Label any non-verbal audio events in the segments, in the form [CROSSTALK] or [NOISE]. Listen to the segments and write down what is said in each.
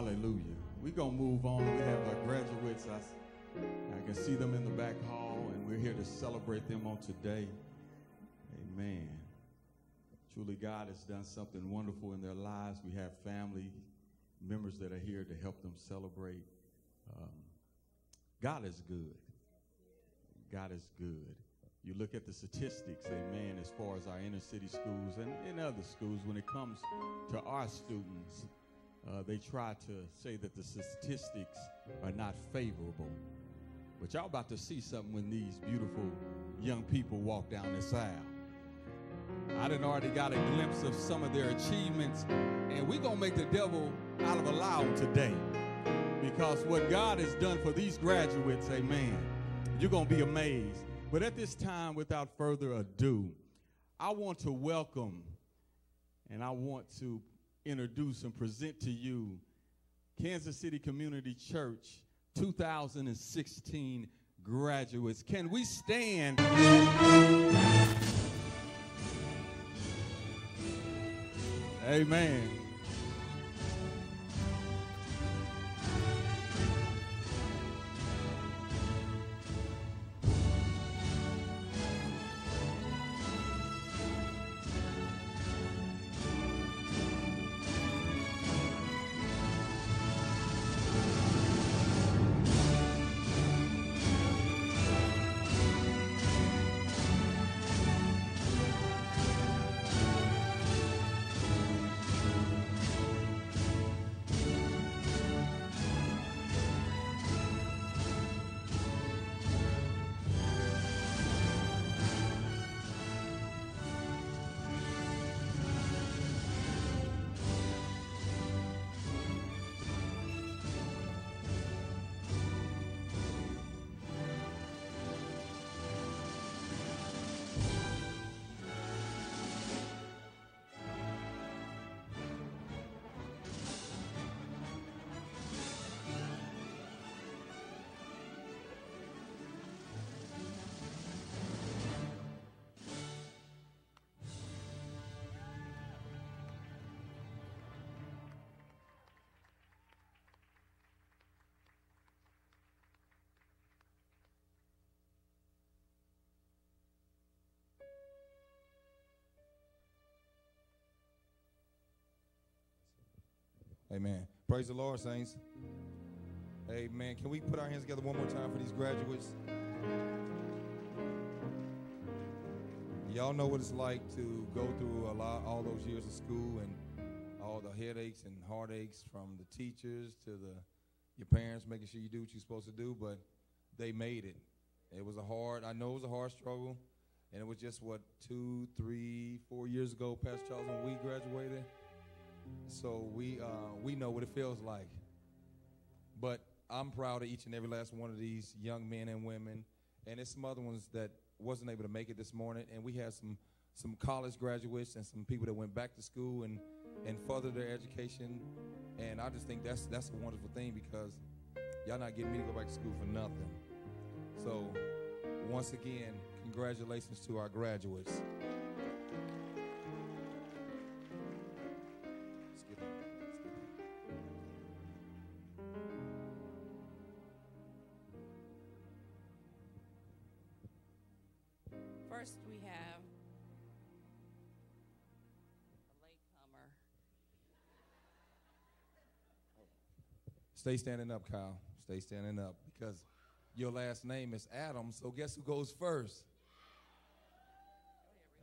Hallelujah. We're going to move on. We have our graduates. I, I can see them in the back hall, and we're here to celebrate them on today. Amen. Truly, God has done something wonderful in their lives. We have family members that are here to help them celebrate. Um, God is good. God is good. You look at the statistics, amen, as far as our inner city schools and in other schools, when it comes to our students, uh, they try to say that the statistics are not favorable. But y'all about to see something when these beautiful young people walk down this aisle. I done already got a glimpse of some of their achievements, and we're to make the devil out of a lie today. Because what God has done for these graduates, amen, you're going to be amazed. But at this time, without further ado, I want to welcome and I want to introduce and present to you Kansas City Community Church 2016 graduates. Can we stand? Amen. Amen. Praise the Lord, saints. Amen. Can we put our hands together one more time for these graduates? Y'all know what it's like to go through a lot, all those years of school and all the headaches and heartaches from the teachers to the your parents making sure you do what you're supposed to do, but they made it. It was a hard, I know it was a hard struggle, and it was just what two, three, four years ago, Pastor Charles, when we graduated. So we uh, we know what it feels like. But I'm proud of each and every last one of these young men and women, and there's some other ones that wasn't able to make it this morning, and we had some some college graduates and some people that went back to school and and furthered their education, and I just think that's that's a wonderful thing because y'all not getting me to go back to school for nothing. So once again, congratulations to our graduates. Stay standing up, Kyle. Stay standing up because your last name is Adam. So guess who goes first?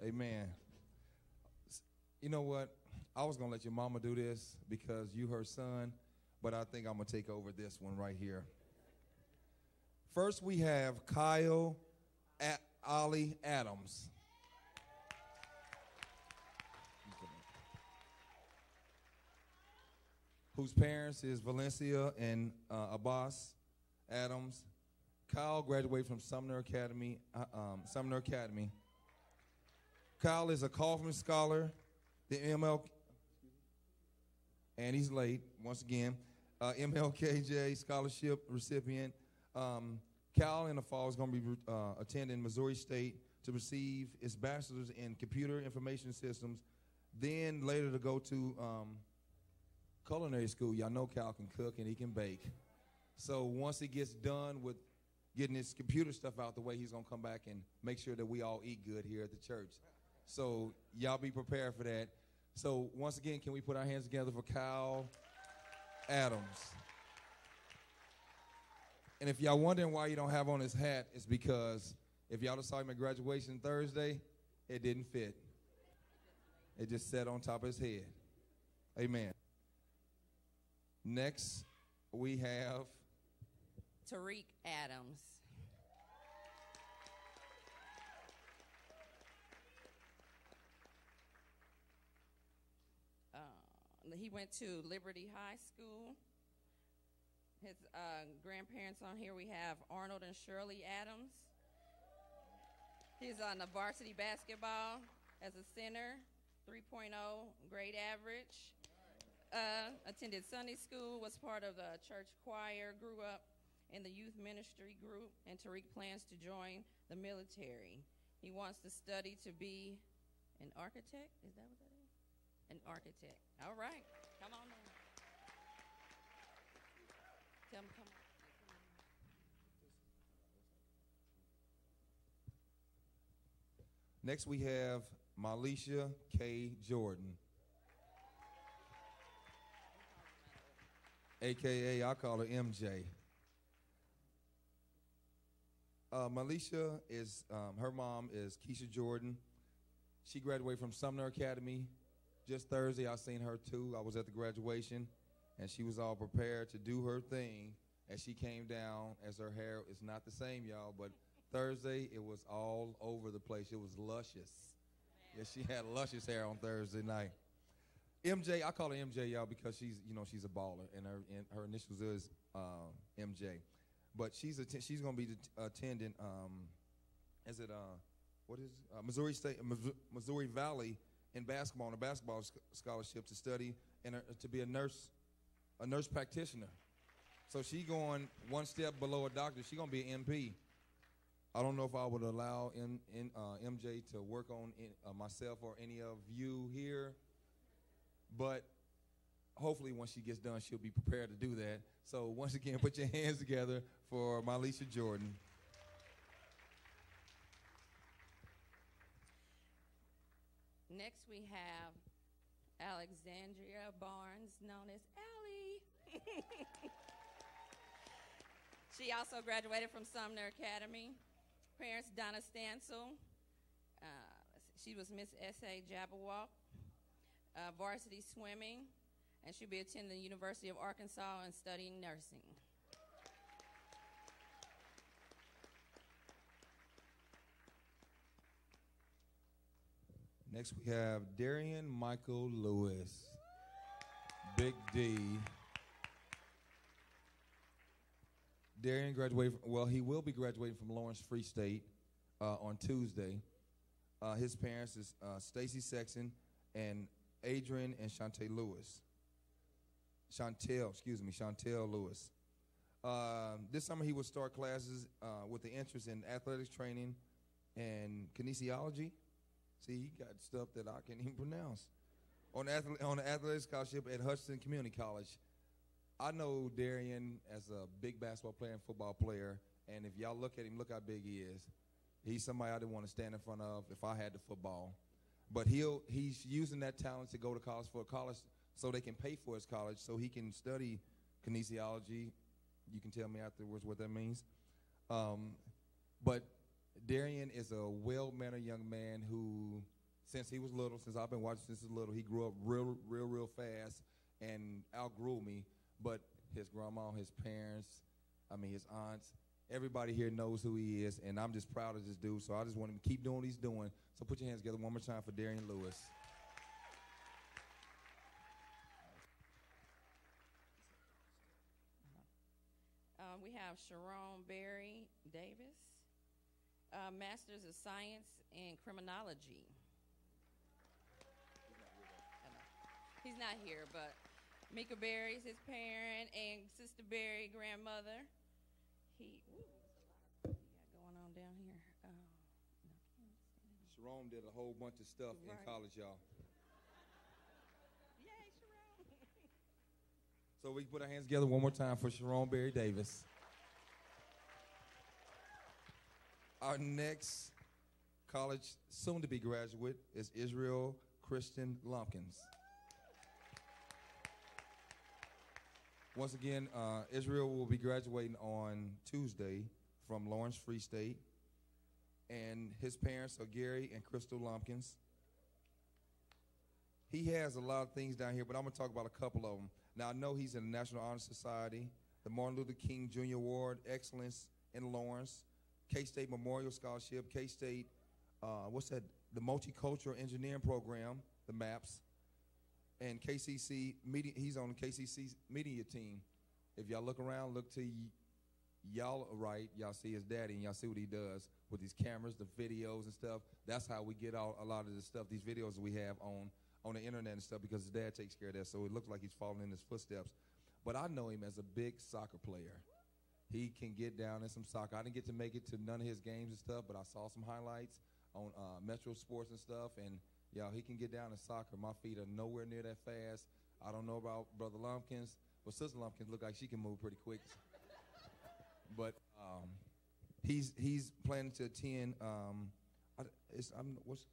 Amen. You know what? I was gonna let your mama do this because you her son, but I think I'm gonna take over this one right here. First, we have Kyle A- Ollie Adams. Whose parents is Valencia and uh, Abbas Adams. Kyle graduated from Sumner Academy. Uh, um, Sumner Academy. Kyle is a Kauffman Scholar, the ML, and he's late once again. Uh, MLKJ scholarship recipient. Um, in the fall is going to be uh, attending Missouri State to receive his bachelor's in computer information systems, then later to go to um, culinary school. Y'all know Cal can cook and he can bake. So once he gets done with getting his computer stuff out the way, he's gonna come back and make sure that we all eat good here at the church. So y'all be prepared for that. So once again, can we put our hands together for Kyle Adams? And if y'all wondering why you don't have on his hat, it's because if y'all just saw him at graduation Thursday, it didn't fit. It just sat on top of his head. Amen. Next, we have Tariq Adams. Uh, he went to Liberty High School. His uh, grandparents on here we have Arnold and Shirley Adams. He's on the varsity basketball as a center, 3.0 grade average. Uh, attended Sunday school, was part of the church choir, grew up in the youth ministry group, and Tariq plans to join the military. He wants to study to be an architect. Is that what that is? An architect. All right, come on now. Tell come on. next we have Malisha K. Jordan. AKA I call her MJ. Uh, Malisha is um, her mom is Keisha Jordan. She graduated from Sumner Academy just Thursday. I seen her too. I was at the graduation, and she was all prepared to do her thing. As she came down, as her hair is not the same, y'all, but Thursday it was all over the place. It was luscious. Yeah, she had luscious hair on Thursday night. MJ, I call her MJ, y'all, because she's you know she's a baller, and her and her initials is MJ but she's atten- she's going to be attending. Um, is it uh, what is uh, Missouri State, Missouri- Valley in basketball on a basketball sc- scholarship to study and uh, to be a nurse, a nurse practitioner. So she going one step below a doctor. She going to be an MP. I don't know if I would allow M, in, uh, MJ to work on in, uh, myself or any of you here, but hopefully once she gets done, she'll be prepared to do that. So once again, put your hands together for Malisha Jordan. Next, we have Alexandria Barnes, known as Allie. [LAUGHS] she also graduated from Sumner Academy. Parents Donna Stansel. Uh, she was Miss S.A. Jabberwock. Uh, varsity swimming, and she'll be attending the University of Arkansas and studying nursing. Next, we have Darian Michael Lewis. Big D. Darian graduated, from, well, he will be graduating from Lawrence Free State uh, on Tuesday. Uh, his parents is uh, Stacy Sexton and Adrian and Chantel Lewis. Chantel, excuse me, Chantel Lewis. Uh, this summer he will start classes uh, with the interest in athletics training and kinesiology. See, he got stuff that I can't even [LAUGHS] pronounce. On the, athle- on the athletics scholarship at Hutchinson Community College. I know Darian as a big basketball player and football player, and if y'all look at him, look how big he is. He's somebody I didn't want to stand in front of if I had the football. But he'll he's using that talent to go to college for a college so they can pay for his college so he can study kinesiology. You can tell me afterwards what that means. Um, but Darian is a well-mannered young man who, since he was little, since I've been watching since he was little, he grew up real, real, real fast and outgrew me. But his grandma, his parents, I mean his aunts, everybody here knows who he is, and I'm just proud of this dude. So I just want him to keep doing what he's doing. So put your hands together one more time for Darian Lewis. Um, we have Sharon Berry Davis, uh, Masters of Science in Criminology. He's not here, but Mika Berry's his parent, and Sister Berry, grandmother. He, ooh, there's a lot of he got going on down here. Uh, no, can't see that. Sharon did a whole bunch of stuff in college, y'all. Yay, Sharon! So we put our hands together one more time for Sharon Berry Davis. Our next college soon to be graduate is Israel Christian Lumpkins. Once again, uh, Israel will be graduating on Tuesday from Lawrence Free State. And his parents are Gary and Crystal Lumpkins. He has a lot of things down here, but I'm going to talk about a couple of them. Now, I know he's in the National Honor Society, the Martin Luther King Jr. Award, Excellence in Lawrence, K State Memorial Scholarship, K State, uh, what's that? The Multicultural Engineering Program, the MAPS, and KCC media. He's on the KCC media team. If y'all look around, look to y'all right, y'all see his daddy, and y'all see what he does with these cameras, the videos and stuff. That's how we get all, a lot of the stuff. These videos we have on on the internet and stuff because his dad takes care of that. So it looks like he's following in his footsteps. But I know him as a big soccer player. He can get down in some soccer. I didn't get to make it to none of his games and stuff, but I saw some highlights on uh, Metro Sports and stuff. And y'all, he can get down in soccer. My feet are nowhere near that fast. I don't know about Brother Lumpkins, but Sister Lumpkins look like she can move pretty quick. But um, he's he's planning to attend. Um, I, it's, I'm, what's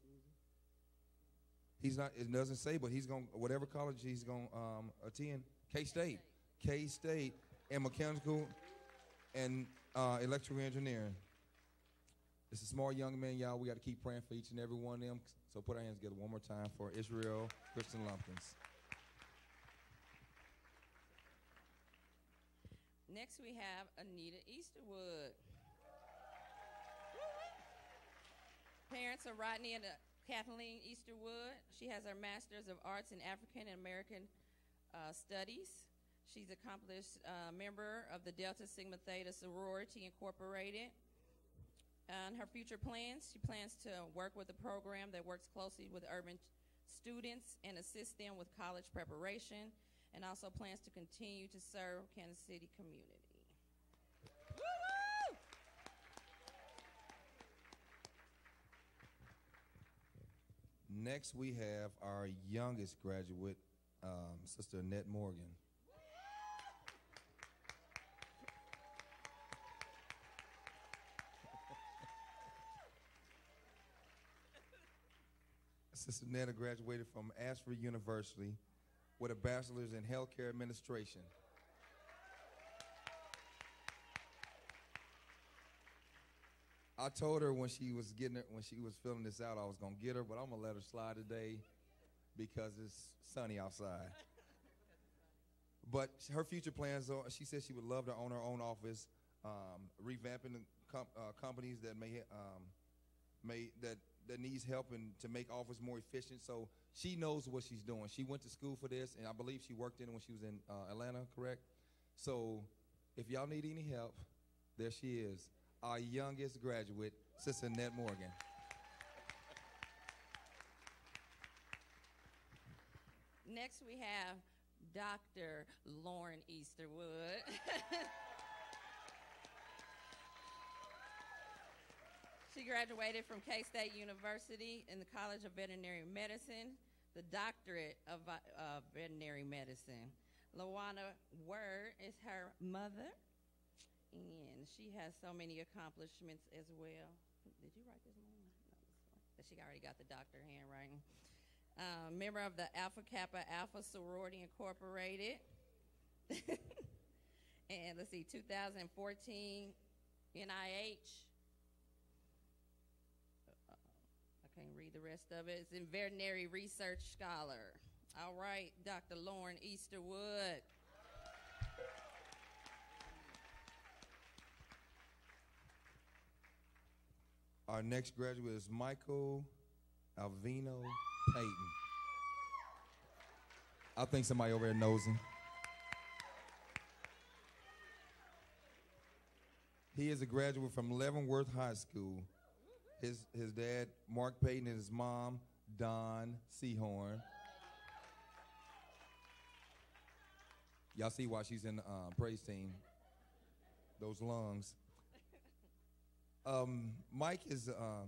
He's not. It doesn't say, but he's going whatever college he's going to um, attend. K State, K State, and mechanical and uh, electrical engineering. It's a smart young man, y'all. We got to keep praying for each and every one of them. So put our hands together one more time for Israel Christian Lumpkins. Next, we have Anita Easterwood. Parents are Rodney and uh, Kathleen Easterwood. She has her Master's of Arts in African and American uh, Studies. She's accomplished uh, member of the Delta Sigma Theta Sorority Incorporated. And her future plans, she plans to work with a program that works closely with urban students and assist them with college preparation, and also plans to continue to serve Kansas City community. Woo-hoo! Next, we have our youngest graduate, um, Sister Annette Morgan. [LAUGHS] Sister Netta graduated from Ashford University with a bachelor's in healthcare administration. I told her when she was getting it, when she was filling this out, I was gonna get her, but I'm gonna let her slide today because it's sunny outside. But her future plans are, she said she would love to own her own office, um, revamping the com- uh, companies that may, um, may that that needs help and to make office more efficient. So she knows what she's doing. She went to school for this, and I believe she worked in it when she was in uh, Atlanta, correct? So if y'all need any help, there she is, our youngest graduate, Sister Annette Morgan. Next, we have Dr. Lauren Easterwood. [LAUGHS] she graduated from K State University in the College of Veterinary Medicine, the doctorate of uh, veterinary medicine. Lawana Word is her mother, and she has so many accomplishments as well. Did you write this one? No. She already got the doctor handwriting uh, member of the Alpha Kappa Alpha Sorority Incorporated. [LAUGHS] and let's see, 2014 NIH. Uh, Read the rest of it. It's in veterinary research scholar. All right, Dr. Lauren Easterwood. Our next graduate is Michael Alvino Payton. I think somebody over there knows him. He is a graduate from Leavenworth High School. His, his dad, Mark Payton, and his mom, Don Seahorn. Y'all see why she's in the uh, praise team. Those lungs. Um, Mike is uh,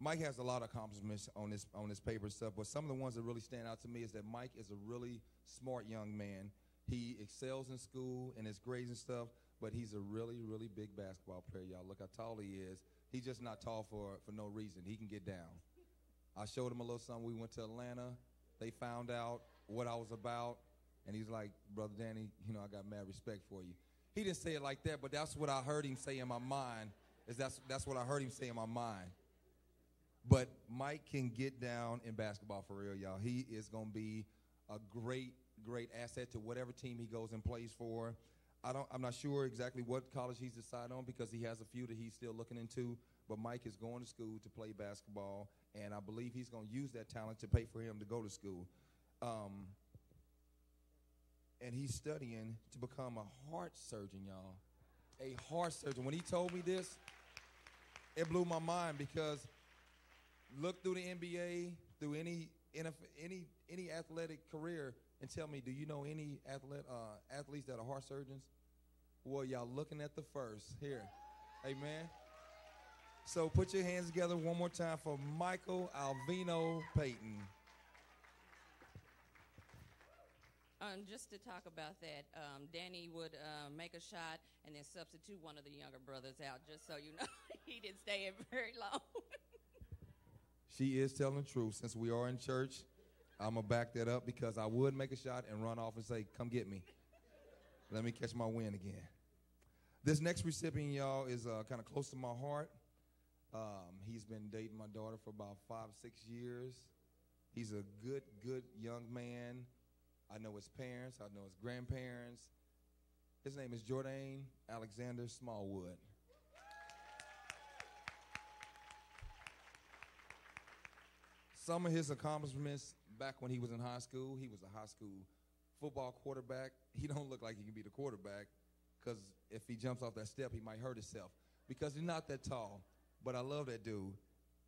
Mike has a lot of accomplishments on this on this paper stuff, but some of the ones that really stand out to me is that Mike is a really smart young man. He excels in school and his grades and stuff, but he's a really, really big basketball player, y'all. Look how tall he is. He's just not tall for, for no reason. He can get down. I showed him a little something. We went to Atlanta. They found out what I was about, and he's like, Brother Danny, you know, I got mad respect for you. He didn't say it like that, but that's what I heard him say in my mind. Is that's that's what I heard him say in my mind. But Mike can get down in basketball for real, y'all. He is going to be a great, great asset to whatever team he goes and plays for. I don't, I'm not sure exactly what college he's decided on because he has a few that he's still looking into. But Mike is going to school to play basketball, and I believe he's going to use that talent to pay for him to go to school. Um, and he's studying to become a heart surgeon, y'all. A heart surgeon. When he told me this, it blew my mind because look through the NBA, through any any any athletic career, and tell me, do you know any athlete uh, athletes that are heart surgeons? Well, y'all looking at the first here, amen. So put your hands together one more time for Michael Alvino Payton. Um, just to talk about that, um, Danny would uh, make a shot and then substitute one of the younger brothers out, just so you [LAUGHS] know. he didn't stay in very [LAUGHS] long. she is telling the truth. Since we are in church, I'm going to back that up because I would make a shot and run off and say, Come get me. Let me catch my win again. This next recipient, y'all, is uh, kind of close to my heart. Um, he's been dating my daughter for about five, six years. He's a good, good young man. I know his parents. I know his grandparents. His name is Jordan Alexander Smallwood. Some of his accomplishments back when he was in high school, he was a high school football quarterback. He don't look like he can be the quarterback because if he jumps off that step, he might hurt himself because he's not that tall. But I love that dude.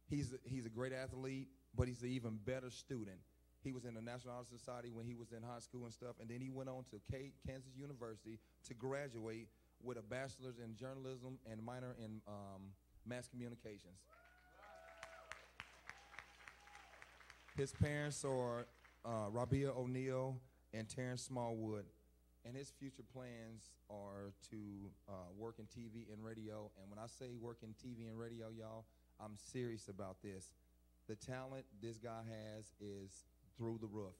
He's a, he's a great athlete, but he's an even better student. He was in the National Honor Society when he was in high school and stuff, and then he went on to K- Kansas University to graduate with a bachelor's in journalism and minor in um, mass communications. His parents are uh, Rabia O'Neill and Terrence Smallwood, and his future plans are to uh, work in TV and radio. And when I say work in TV and radio, y'all, I'm serious about this. The talent this guy has is through the roof.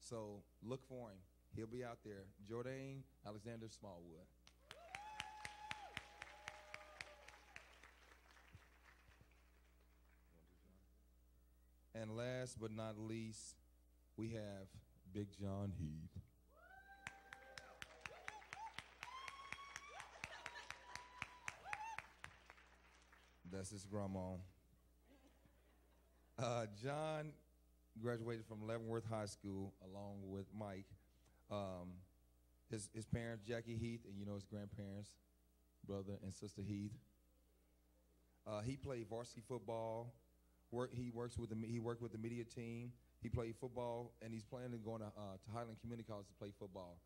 So look for him. He'll be out there. Jordan Alexander Smallwood. And last but not least, we have Big John Heath. That's his grandma. Uh, John graduated from Leavenworth High School along with Mike. Um, his, his parents, Jackie Heath, and you know his grandparents, brother and sister Heath. Uh, he played varsity football. Work, he works with the he worked with the media team. He played football, and he's planning on going to, uh, to Highland Community College to play football.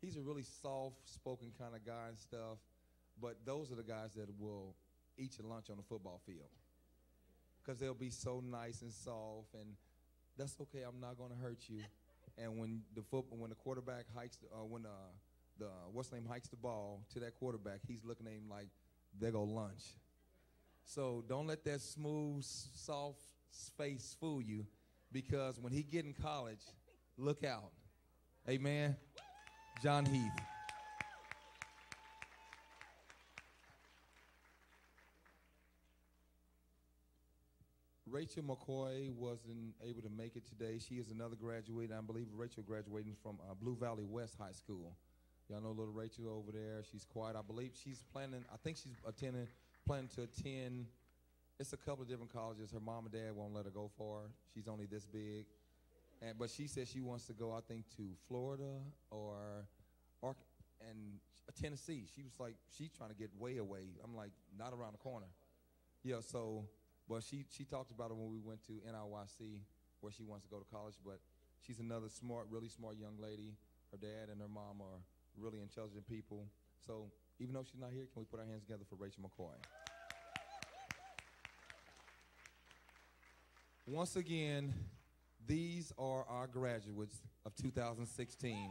He's a really soft-spoken kind of guy and stuff, but those are the guys that will eat your lunch on the football field because they'll be so nice and soft and that's okay. I'm not going to hurt you. And when the football, when the quarterback hikes, uh, when uh, the what's name hikes the ball to that quarterback, he's looking at him like they go lunch. So don't let that smooth, soft face fool you, because when he get in college, look out. Amen. John Heath. Rachel McCoy wasn't able to make it today. She is another graduate. I believe Rachel graduating from uh, Blue Valley West High School. Y'all know little Rachel over there. She's quiet. I believe she's planning. I think she's attending, planning to attend. It's a couple of different colleges. Her mom and dad won't let her go for. She's only this big, and but she says she wants to go. I think to Florida or, or and Tennessee. She was like she's trying to get way away. I'm like not around the corner. Yeah. So but she, she talked about it when we went to NIYC, where she wants to go to college. But she's another smart, really smart young lady. Her dad and her mom are really intelligent people. So even though she's not here, can we put our hands together for Rachel McCoy? Once again, these are our graduates of 2016.